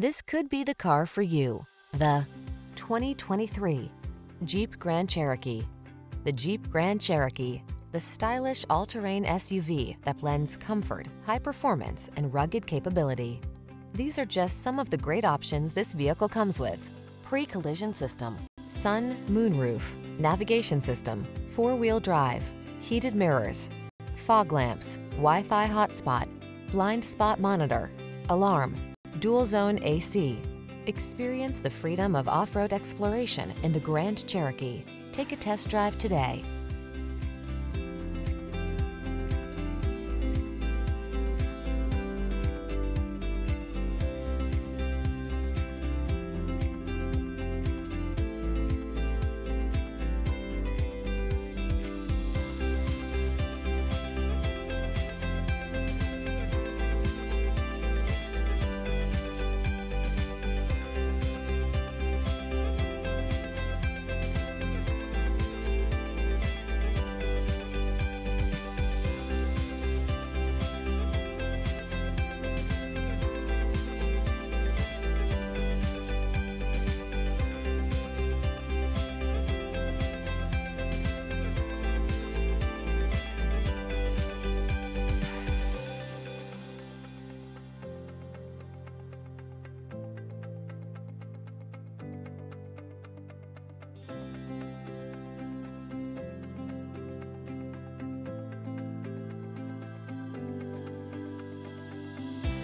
This could be the car for you. The 2023 Jeep Grand Cherokee. The Jeep Grand Cherokee, the stylish all-terrain SUV that blends comfort, high performance, and rugged capability. These are just some of the great options this vehicle comes with. Pre-collision system, sun, moonroof, navigation system, four-wheel drive, heated mirrors, fog lamps, Wi-Fi hotspot, blind spot monitor, alarm, dual zone AC. Experience the freedom of off-road exploration in the Grand Cherokee. Take a test drive today.